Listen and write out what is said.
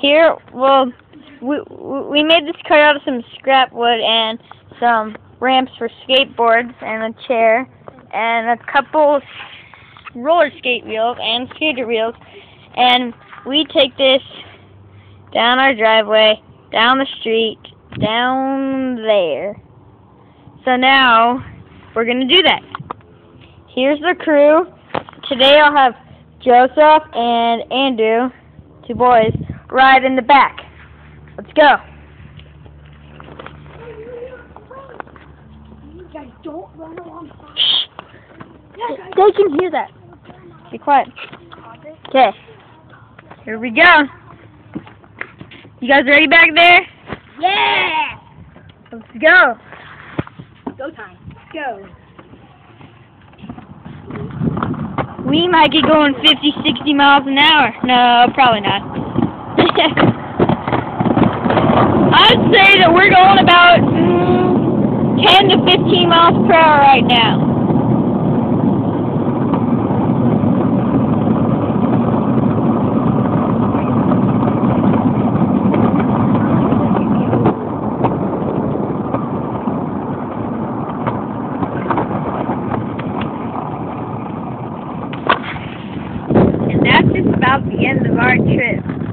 Here, well, we we made this cart out of some scrap wood and some ramps for skateboards and a chair and a couple roller skate wheels and skater wheels and we take this down our driveway, down the street, down there. So now we're going to do that. Here's the crew. Today I'll have Joseph and Andrew, two boys, ride in the back. Let's go. You guys don't run along. They can hear that. Be quiet. Okay. Here we go. You guys ready back there? Yeah! Let's go. Go time. Go. We might get going 50, 60 miles an hour. No, probably not. I'd say that we're going about mm, 10 to 15 miles per hour right now. about the end of our trip.